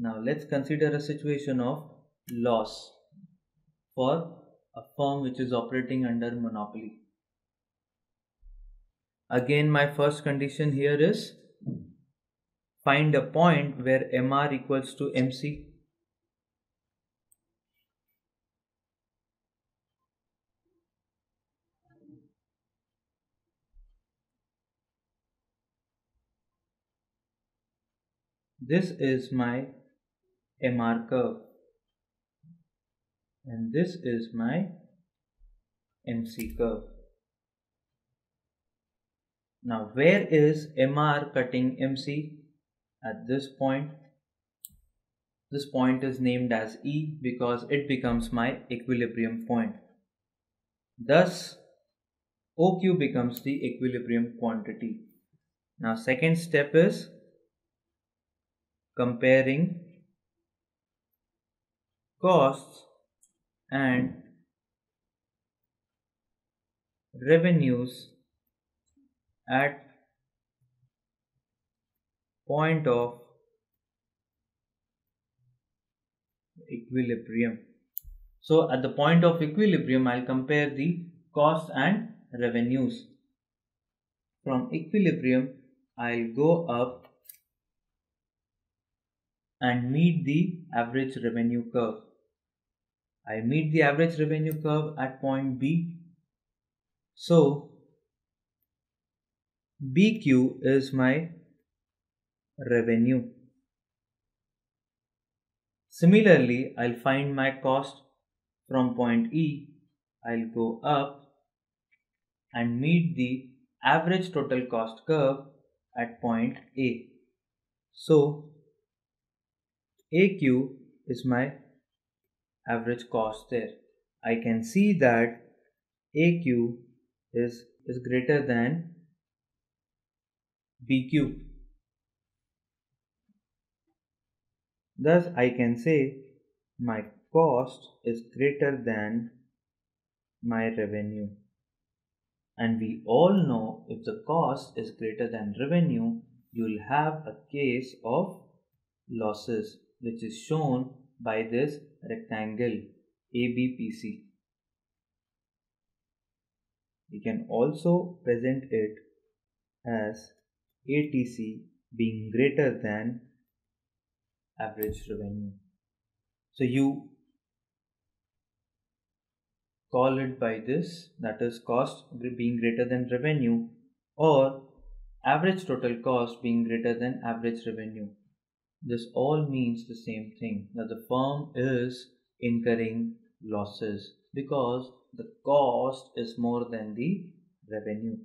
Now let's consider a situation of loss for a firm which is operating under monopoly. Again my first condition here is find a point where MR equals to MC. This is my MR curve and this is my MC curve. Now where is MR cutting MC? At this point. This point is named as E because it becomes my equilibrium point. Thus OQ becomes the equilibrium quantity. Now second step is comparing costs and revenues at point of equilibrium. So at the point of equilibrium, I'll compare the costs and revenues. From equilibrium, I'll go up and meet the average revenue curve. I meet the average revenue curve at point B. So BQ is my revenue. Similarly, I'll find my cost from point E. I'll go up and meet the average total cost curve at point A. So, AQ is my average cost there. I can see that AQ is, is greater than BQ. Thus I can say my cost is greater than my revenue. And we all know if the cost is greater than revenue, you'll have a case of losses which is shown by this rectangle ABPC. We can also present it as ATC being greater than average revenue. So you call it by this that is cost being greater than revenue or average total cost being greater than average revenue. This all means the same thing that the firm is incurring losses because the cost is more than the revenue.